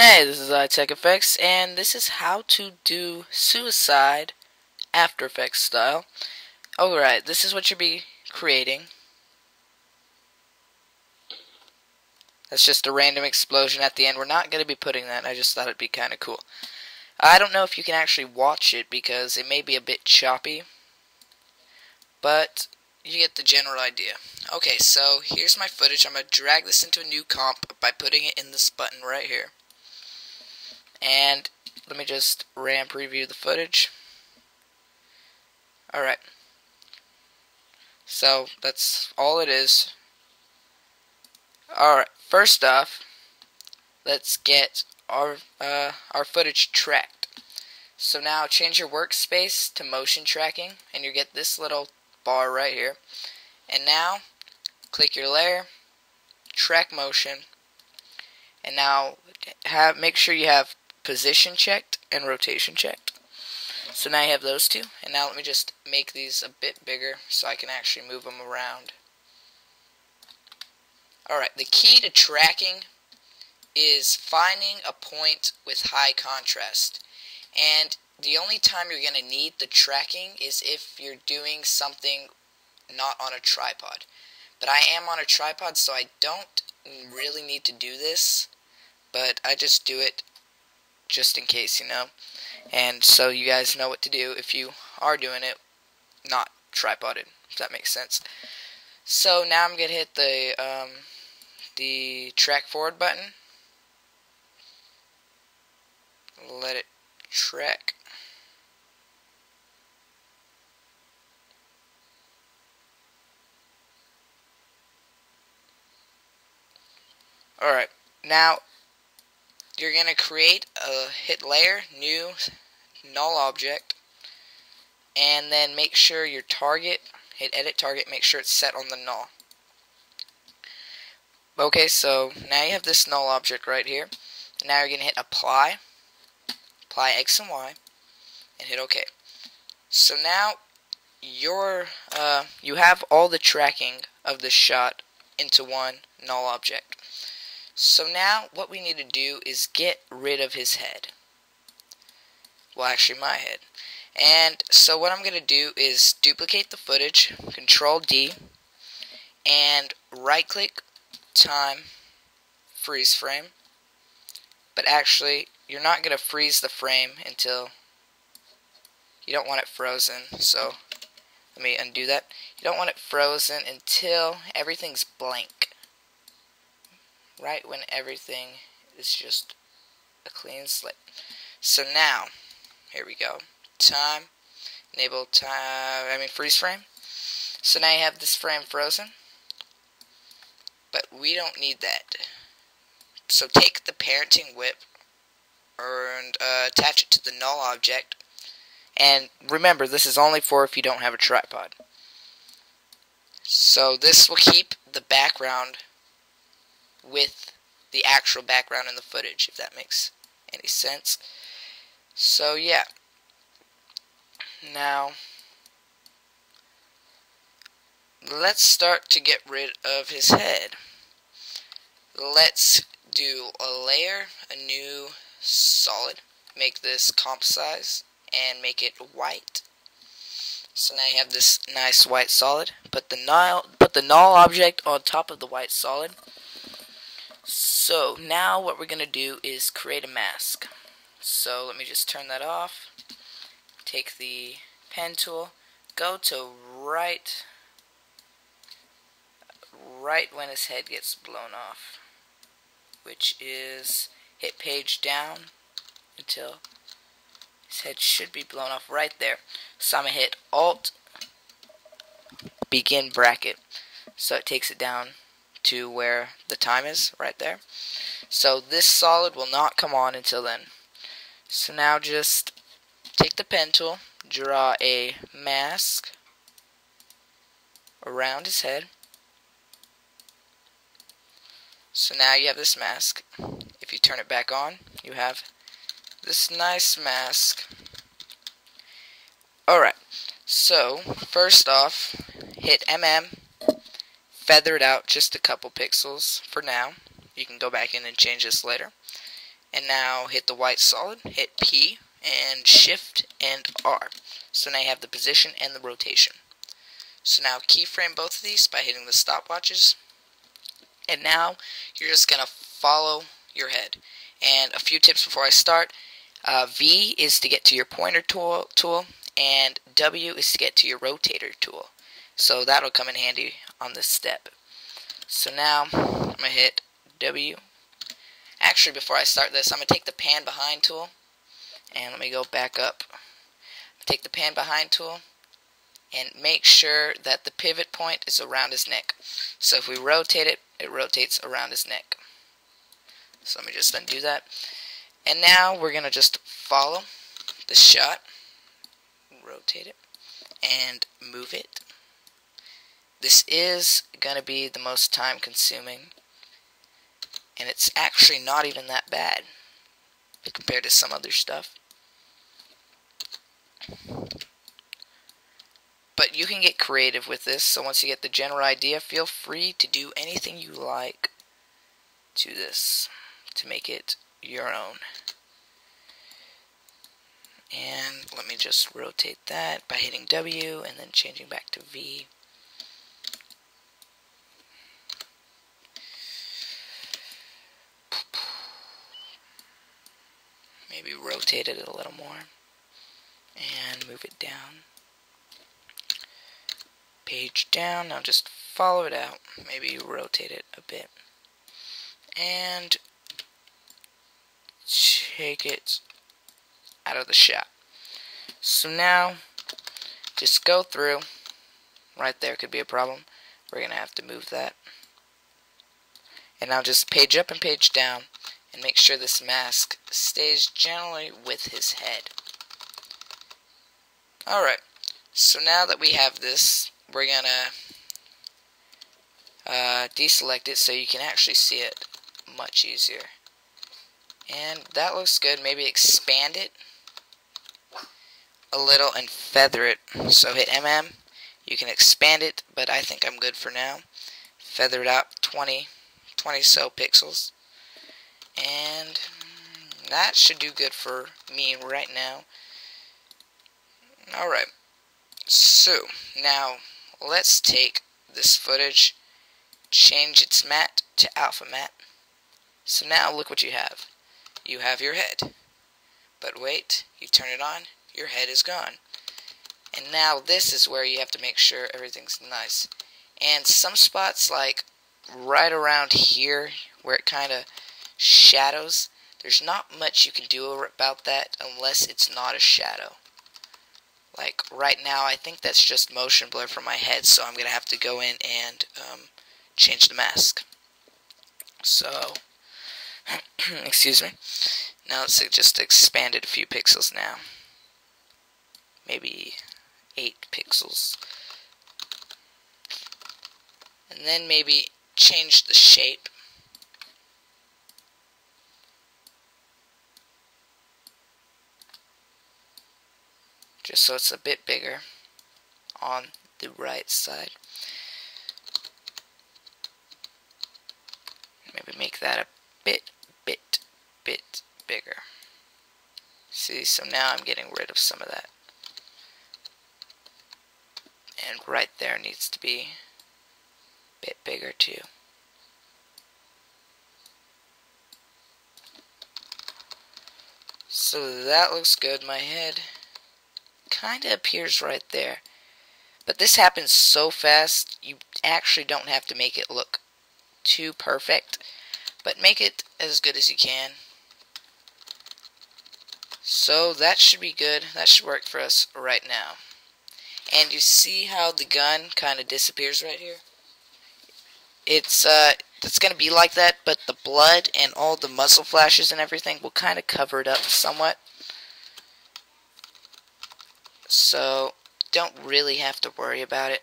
Hey, this is uh, iTechFX, and this is how to do suicide After Effects style. Alright, this is what you'll be creating. That's just a random explosion at the end. We're not going to be putting that. I just thought it'd be kind of cool. I don't know if you can actually watch it because it may be a bit choppy. But you get the general idea. Okay, so here's my footage. I'm going to drag this into a new comp by putting it in this button right here. And let me just RAM preview the footage. Alright. So that's all it is. Alright, first off, let's get our uh, our footage tracked. So now change your workspace to motion tracking and you get this little bar right here. And now click your layer, track motion, and now have make sure you have position checked and rotation checked. So now you have those two, and now let me just make these a bit bigger so I can actually move them around. Alright, the key to tracking is finding a point with high contrast. And the only time you're going to need the tracking is if you're doing something not on a tripod. But I am on a tripod, so I don't really need to do this. But I just do it just in case, you know. And so you guys know what to do if you are doing it not tripoded, if that makes sense. So now I'm going to hit the um, the track forward button. Let it track. Alright, now you're going to create a hit layer, new, null object, and then make sure your target, hit edit target, make sure it's set on the null. Okay, so now you have this null object right here. Now you're going to hit apply, apply X and Y, and hit OK. So now your uh, you have all the tracking of the shot into one null object. So now what we need to do is get rid of his head. Well, actually my head. And so what I'm going to do is duplicate the footage, Control D, and right click, time, freeze frame. But actually, you're not going to freeze the frame until you don't want it frozen. So let me undo that. You don't want it frozen until everything's blank right when everything is just a clean slate. So now, here we go. Time, enable time, I mean freeze frame. So now you have this frame frozen, but we don't need that. So take the parenting whip and uh, attach it to the null object. And remember, this is only for if you don't have a tripod. So this will keep the background with the actual background in the footage, if that makes any sense. So, yeah. Now, let's start to get rid of his head. Let's do a layer, a new solid, make this comp size, and make it white. So now you have this nice white solid. Put the null, put the null object on top of the white solid. So now what we're going to do is create a mask. So let me just turn that off. Take the pen tool, go to right right when his head gets blown off, which is hit page down until his head should be blown off right there. So I'm going to hit Alt begin bracket so it takes it down to where the time is, right there. So this solid will not come on until then. So now just take the pen tool, draw a mask around his head. So now you have this mask. If you turn it back on, you have this nice mask. Alright, so first off, hit MM feather it out just a couple pixels for now. You can go back in and change this later. And now hit the white solid, hit P, and Shift and R. So now you have the position and the rotation. So now keyframe both of these by hitting the stopwatches. And now you're just going to follow your head. And a few tips before I start. Uh, v is to get to your pointer tool, tool, and W is to get to your rotator tool. So that'll come in handy on this step. So now I'm going to hit W. Actually, before I start this, I'm going to take the pan behind tool. And let me go back up. Take the pan behind tool and make sure that the pivot point is around his neck. So if we rotate it, it rotates around his neck. So let me just undo that. And now we're going to just follow the shot, rotate it, and move it. This is going to be the most time consuming, and it's actually not even that bad compared to some other stuff. But you can get creative with this, so once you get the general idea, feel free to do anything you like to this to make it your own. And let me just rotate that by hitting W and then changing back to V. Maybe rotate it a little more and move it down page down. Now just follow it out. Maybe rotate it a bit. And take it out of the shot. So now, just go through. Right there could be a problem. We're going to have to move that. And now just page up and page down and make sure this mask stays generally with his head. Alright, so now that we have this we're gonna uh, deselect it so you can actually see it much easier. And that looks good. Maybe expand it a little and feather it. So hit MM. You can expand it, but I think I'm good for now. Feather it out 20, 20 so pixels. And that should do good for me right now. Alright. So, now let's take this footage, change its matte to alpha matte. So now look what you have. You have your head. But wait, you turn it on, your head is gone. And now this is where you have to make sure everything's nice. And some spots like right around here where it kind of shadows, there's not much you can do about that unless it's not a shadow. Like right now, I think that's just motion blur from my head, so I'm going to have to go in and um, change the mask. So, excuse me. Now let's just expand it a few pixels now. Maybe 8 pixels. And then maybe change the shape. Just so it's a bit bigger on the right side. Maybe make that a bit, bit, bit bigger. See, so now I'm getting rid of some of that. And right there needs to be a bit bigger too. So that looks good. My head kind of appears right there. But this happens so fast, you actually don't have to make it look too perfect, but make it as good as you can. So that should be good. That should work for us right now. And you see how the gun kind of disappears right here? It's uh it's going to be like that, but the blood and all the muzzle flashes and everything will kind of cover it up somewhat. So, don't really have to worry about it.